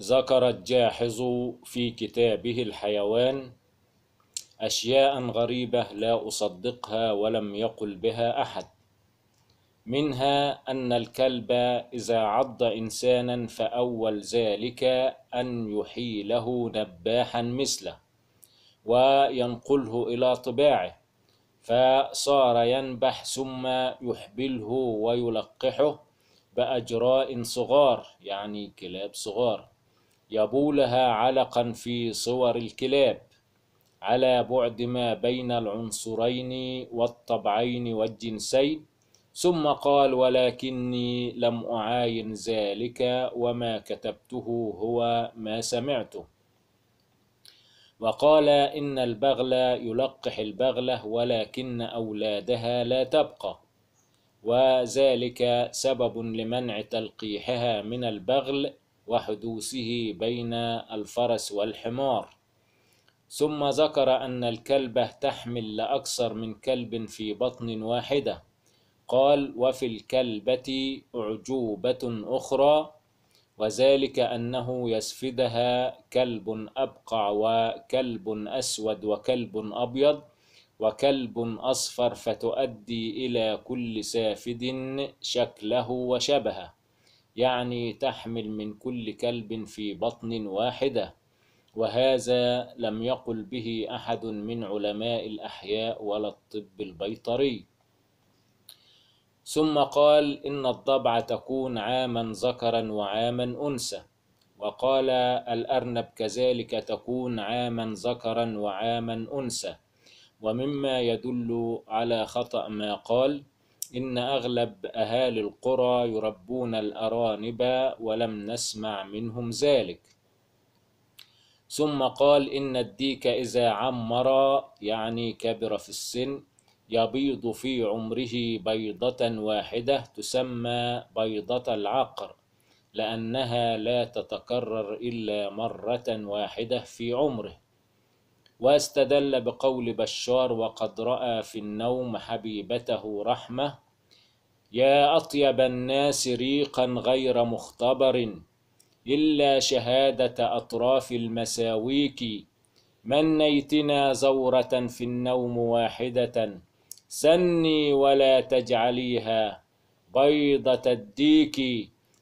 ذكر الجاحظ في كتابه الحيوان أشياء غريبة لا أصدقها ولم يقل بها أحد منها أن الكلب إذا عض إنسانا فأول ذلك أن يحيله نباحا مثله وينقله إلى طباعه فصار ينبح ثم يحبله ويلقحه بأجراء صغار يعني كلاب صغار. يبولها علقا في صور الكلاب على بعد ما بين العنصرين والطبعين والجنسين. ثم قال ولكني لم أعاين ذلك وما كتبته هو ما سمعته. وقال إن البغل يلقح البغلة ولكن أولادها لا تبقى. وذلك سبب لمنع تلقيحها من البغل وحدوثه بين الفرس والحمار. ثم ذكر أن الكلبة تحمل لأكثر من كلب في بطن واحدة. قال وفي الكلبة أعجوبة أخرى وذلك أنه يسفدها كلب أبقع وكلب أسود وكلب أبيض وكلب أصفر فتؤدي إلى كل سافد شكله وشبهه. يعني تحمل من كل كلب في بطن واحدة وهذا لم يقل به أحد من علماء الأحياء ولا الطب البيطري. ثم قال إن الضبع تكون عاما ذكرا وعاما أنثى. وقال الأرنب كذلك تكون عاما ذكرا وعاما أنثى. ومما يدل على خطأ ما قال إن أغلب أهالي القرى يربون الأرانب ولم نسمع منهم ذلك. ثم قال إن الديك إذا عمر يعني كبر في السن يبيض في عمره بيضة واحدة تسمى بيضة العقر لأنها لا تتكرر إلا مرة واحدة في عمره. واستدل بقول بشار وقد رأى في النوم حبيبته رحمة يا أطيب الناس ريقا غير مختبر إلا شهادة أطراف المساويك منيتنا زورة في النوم واحدة سني ولا تجعليها بيضة الديك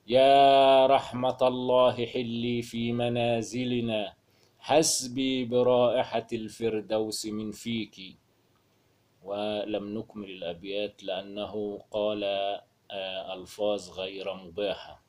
يا رحمة الله حلي في منازلنا. حسبي برائحة الفردوس من فيك ولم نكمل الأبيات لأنه قال ألفاظ غير مباحة.